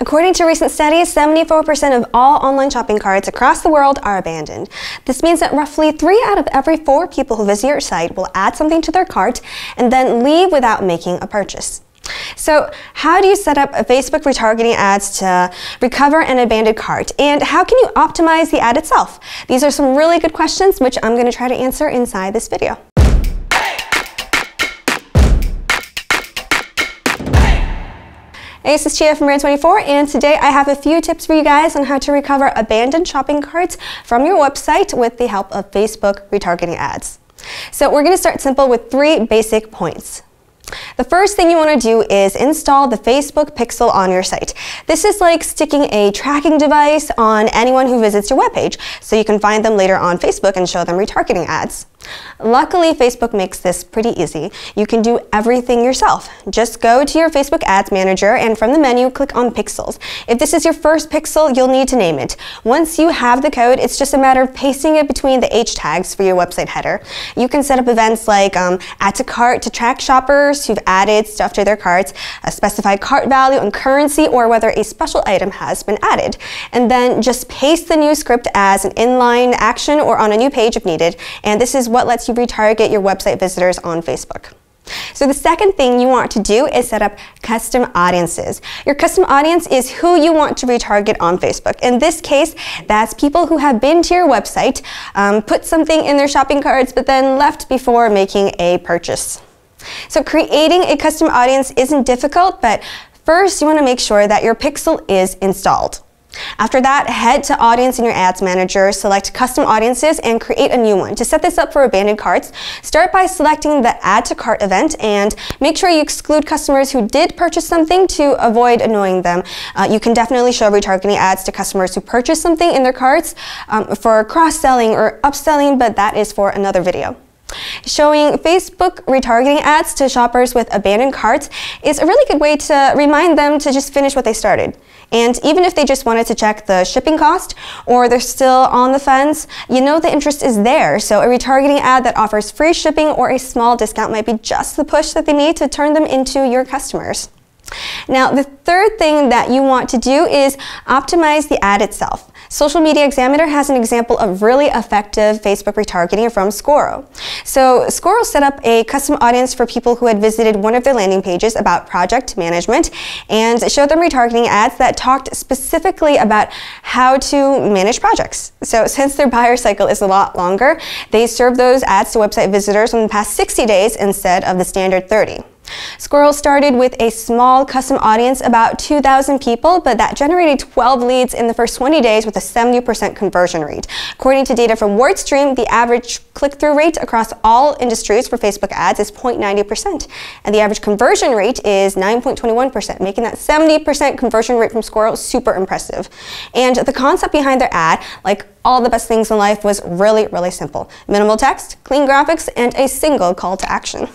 According to recent studies, 74% of all online shopping carts across the world are abandoned. This means that roughly three out of every four people who visit your site will add something to their cart and then leave without making a purchase. So how do you set up Facebook retargeting ads to recover an abandoned cart? And how can you optimize the ad itself? These are some really good questions which I'm going to try to answer inside this video. Hey, this is Chia from Brand24 and today I have a few tips for you guys on how to recover abandoned shopping carts from your website with the help of Facebook retargeting ads. So we're going to start simple with three basic points. The first thing you want to do is install the Facebook pixel on your site. This is like sticking a tracking device on anyone who visits your webpage so you can find them later on Facebook and show them retargeting ads. Luckily, Facebook makes this pretty easy. You can do everything yourself. Just go to your Facebook Ads Manager and from the menu, click on Pixels. If this is your first pixel, you'll need to name it. Once you have the code, it's just a matter of pasting it between the H tags for your website header. You can set up events like um, add to cart to track shoppers who've added stuff to their carts, a specified cart value and currency, or whether a special item has been added. And then just paste the new script as an inline action or on a new page if needed. And this is what lets you retarget your website visitors on Facebook. So the second thing you want to do is set up custom audiences. Your custom audience is who you want to retarget on Facebook. In this case, that's people who have been to your website, um, put something in their shopping carts, but then left before making a purchase. So creating a custom audience isn't difficult, but first you want to make sure that your pixel is installed. After that, head to Audience in your Ads Manager, select Custom Audiences, and create a new one. To set this up for abandoned carts, start by selecting the Add to Cart event and make sure you exclude customers who did purchase something to avoid annoying them. Uh, you can definitely show retargeting ads to customers who purchased something in their carts um, for cross-selling or upselling, but that is for another video. Showing Facebook retargeting ads to shoppers with abandoned carts is a really good way to remind them to just finish what they started. And even if they just wanted to check the shipping cost or they're still on the fence, you know the interest is there. So a retargeting ad that offers free shipping or a small discount might be just the push that they need to turn them into your customers. Now, the third thing that you want to do is optimize the ad itself. Social Media Examiner has an example of really effective Facebook retargeting from Scoro. So Scoro set up a custom audience for people who had visited one of their landing pages about project management and showed them retargeting ads that talked specifically about how to manage projects. So since their buyer cycle is a lot longer, they serve those ads to website visitors in the past 60 days instead of the standard 30. Scoro started with a small custom audience, about 2,000 people, but that generated 12 leads in the first 20 days with a 70% conversion rate. According to data from WordStream, the average click-through rate across all industries for Facebook ads is 0.90%, and the average conversion rate is 9.21%, making that 70% conversion rate from Scoro super impressive. And the concept behind their ad, like all the best things in life, was really, really simple. Minimal text, clean graphics, and a single call to action.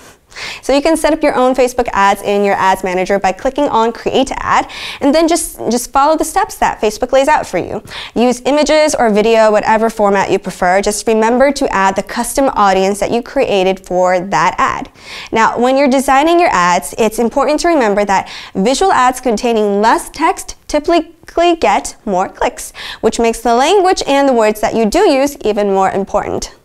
So you can set up your own Facebook ads in your ads manager by clicking on create ad and then just, just follow the steps that Facebook lays out for you. Use images or video, whatever format you prefer. Just remember to add the custom audience that you created for that ad. Now, when you're designing your ads, it's important to remember that visual ads containing less text typically get more clicks, which makes the language and the words that you do use even more important.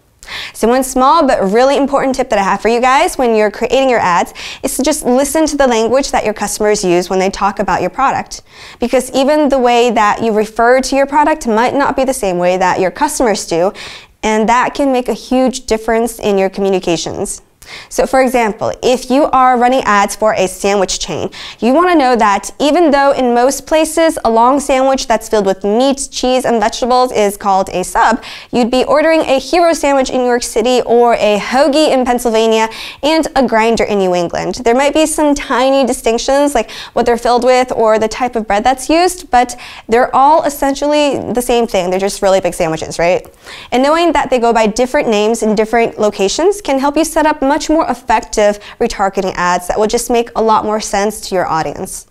So one small but really important tip that I have for you guys when you're creating your ads is to just listen to the language that your customers use when they talk about your product. Because even the way that you refer to your product might not be the same way that your customers do, and that can make a huge difference in your communications. So for example, if you are running ads for a sandwich chain, you want to know that even though in most places a long sandwich that's filled with meat, cheese, and vegetables is called a sub, you'd be ordering a hero sandwich in New York City or a hoagie in Pennsylvania and a grinder in New England. There might be some tiny distinctions like what they're filled with or the type of bread that's used, but they're all essentially the same thing. They're just really big sandwiches, right? And knowing that they go by different names in different locations can help you set up much much more effective retargeting ads that will just make a lot more sense to your audience.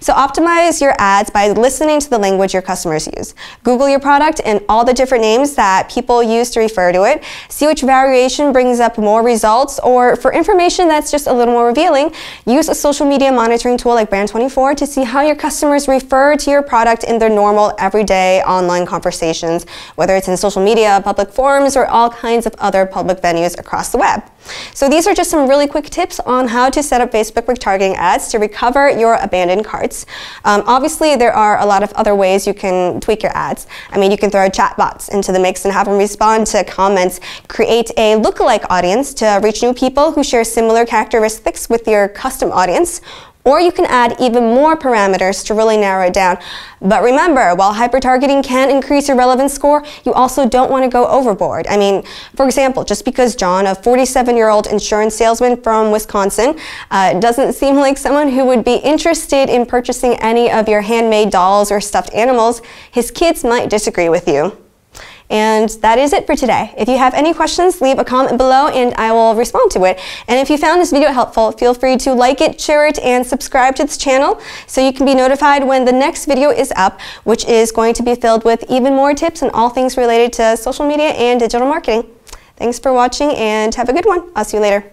So optimize your ads by listening to the language your customers use. Google your product and all the different names that people use to refer to it. See which variation brings up more results or for information that's just a little more revealing, use a social media monitoring tool like Brand24 to see how your customers refer to your product in their normal everyday online conversations, whether it's in social media, public forums, or all kinds of other public venues across the web. So these are just some really quick tips on how to set up Facebook retargeting ads to recover your abandoned carts. Um, obviously, there are a lot of other ways you can tweak your ads. I mean, you can throw chatbots into the mix and have them respond to comments, create a lookalike audience to reach new people who share similar characteristics with your custom audience, or you can add even more parameters to really narrow it down. But remember, while hyper-targeting can increase your relevance score, you also don't want to go overboard. I mean, for example, just because John, a 47-year-old insurance salesman from Wisconsin, uh, doesn't seem like someone who would be interested in purchasing any of your handmade dolls or stuffed animals, his kids might disagree with you. And that is it for today. If you have any questions, leave a comment below and I will respond to it. And if you found this video helpful, feel free to like it, share it, and subscribe to this channel so you can be notified when the next video is up, which is going to be filled with even more tips on all things related to social media and digital marketing. Thanks for watching and have a good one. I'll see you later.